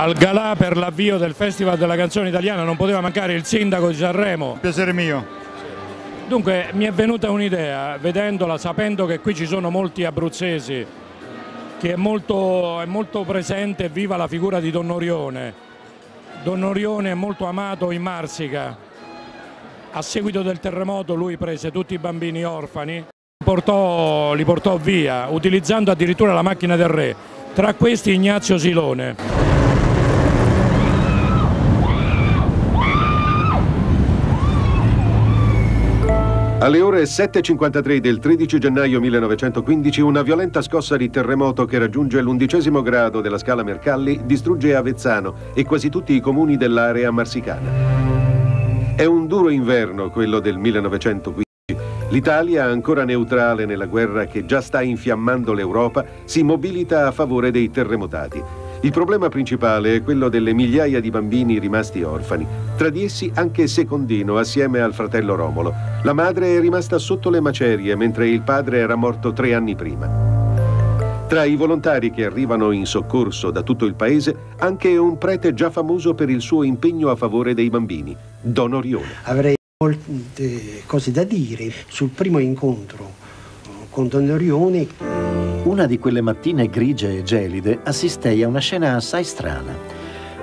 Al galà per l'avvio del Festival della canzone italiana non poteva mancare il sindaco di Sanremo. Piacere mio. Dunque mi è venuta un'idea, vedendola, sapendo che qui ci sono molti abruzzesi, che è molto, è molto presente e viva la figura di Don Orione. Don Orione è molto amato in Marsica. A seguito del terremoto lui prese tutti i bambini orfani, portò, li portò via, utilizzando addirittura la macchina del re. Tra questi Ignazio Silone. Alle ore 7.53 del 13 gennaio 1915 una violenta scossa di terremoto che raggiunge l'undicesimo grado della scala Mercalli distrugge Avezzano e quasi tutti i comuni dell'area marsicana. È un duro inverno quello del 1915. L'Italia, ancora neutrale nella guerra che già sta infiammando l'Europa, si mobilita a favore dei terremotati. Il problema principale è quello delle migliaia di bambini rimasti orfani, tra di essi anche Secondino assieme al fratello Romolo. La madre è rimasta sotto le macerie mentre il padre era morto tre anni prima. Tra i volontari che arrivano in soccorso da tutto il paese, anche un prete già famoso per il suo impegno a favore dei bambini, Don Orione. Avrei molte cose da dire sul primo incontro con Don Orione una di quelle mattine grigie e gelide assistei a una scena assai strana.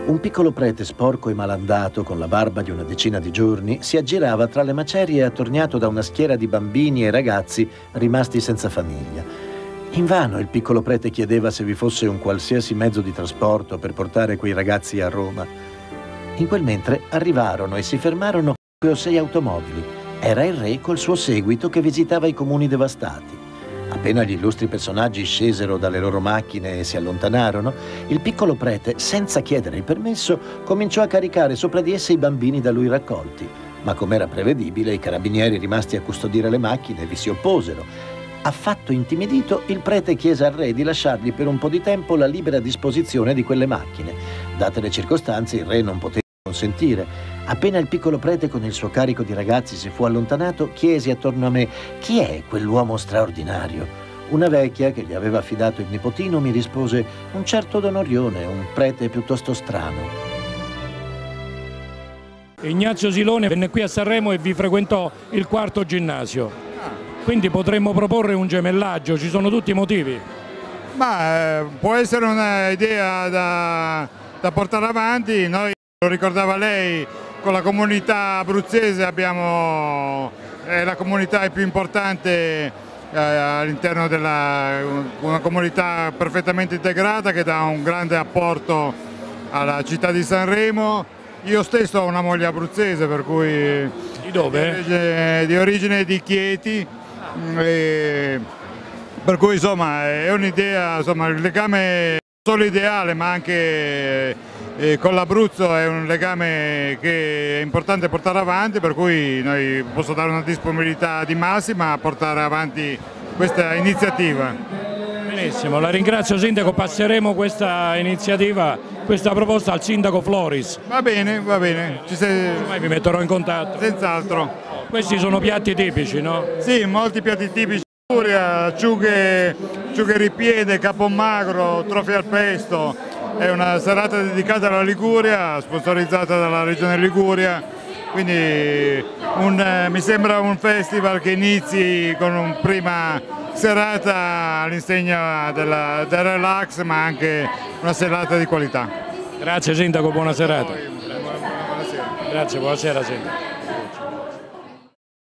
Un piccolo prete sporco e malandato, con la barba di una decina di giorni, si aggirava tra le macerie attorniato da una schiera di bambini e ragazzi rimasti senza famiglia. Invano il piccolo prete chiedeva se vi fosse un qualsiasi mezzo di trasporto per portare quei ragazzi a Roma. In quel mentre arrivarono e si fermarono sei automobili. Era il re col suo seguito che visitava i comuni devastati. Appena gli illustri personaggi scesero dalle loro macchine e si allontanarono, il piccolo prete, senza chiedere il permesso, cominciò a caricare sopra di esse i bambini da lui raccolti. Ma com'era prevedibile, i carabinieri rimasti a custodire le macchine vi si opposero. Affatto intimidito, il prete chiese al re di lasciargli per un po' di tempo la libera disposizione di quelle macchine. Date le circostanze, il re non poteva consentire. Appena il piccolo prete con il suo carico di ragazzi si fu allontanato, chiesi attorno a me chi è quell'uomo straordinario. Una vecchia che gli aveva affidato il nipotino mi rispose un certo Don Orione, un prete piuttosto strano. Ignazio Silone venne qui a Sanremo e vi frequentò il quarto ginnasio. Quindi potremmo proporre un gemellaggio, ci sono tutti i motivi. Ma eh, può essere un'idea da, da portare avanti. Noi lo ricordava lei, con la comunità abruzzese abbiamo, è la comunità più importante eh, all'interno della una comunità perfettamente integrata che dà un grande apporto alla città di Sanremo. Io stesso ho una moglie abruzzese per cui... Di dove? Di origine di, origine di Chieti. E, per cui insomma è un'idea, insomma il legame solo ideale ma anche e con l'Abruzzo è un legame che è importante portare avanti, per cui noi posso dare una disponibilità di massima a portare avanti questa iniziativa. Benissimo, la ringrazio Sindaco, passeremo questa iniziativa, questa proposta al Sindaco Floris. Va bene, va bene. Ci sei... Ormai mi metterò in contatto. Senz'altro. Questi sono piatti tipici, no? Sì, molti piatti tipici. Acciughe, acciughe ripiede, capomagro, trofi al pesto, è una serata dedicata alla Liguria, sponsorizzata dalla Regione Liguria, quindi un, eh, mi sembra un festival che inizi con una prima serata all'insegna del relax ma anche una serata di qualità. Grazie Sindaco, buona serata. Grazie, buonasera Sindaco.